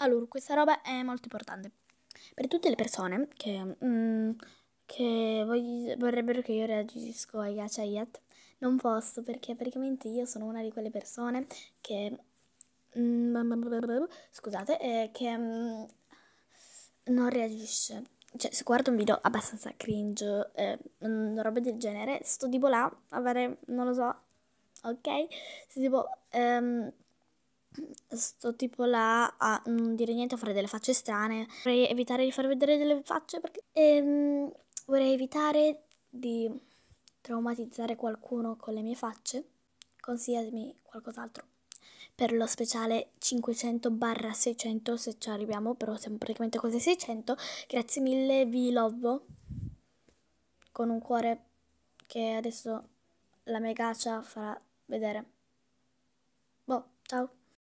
Allora, questa roba è molto importante per tutte le persone che, mm, che vorrebbero che io reagisco ai gacha Hayat. Non posso perché praticamente io sono una di quelle persone che... mm, Scusate, eh, che mm, non reagisce. Cioè, se guardo un video abbastanza cringe, eh, mm, roba del genere, sto tipo là avere, non lo so, ok? Se tipo... ehm, sto tipo là a non dire niente, a fare delle facce strane. Vorrei evitare di far vedere delle facce perché ehm, vorrei evitare di traumatizzare qualcuno con le mie facce. Consigliatemi qualcos'altro per lo speciale 500-600 se ci arriviamo, però siamo praticamente quasi 600. Grazie mille, vi love con un cuore che adesso la mia gacia farà vedere. Boh, ciao.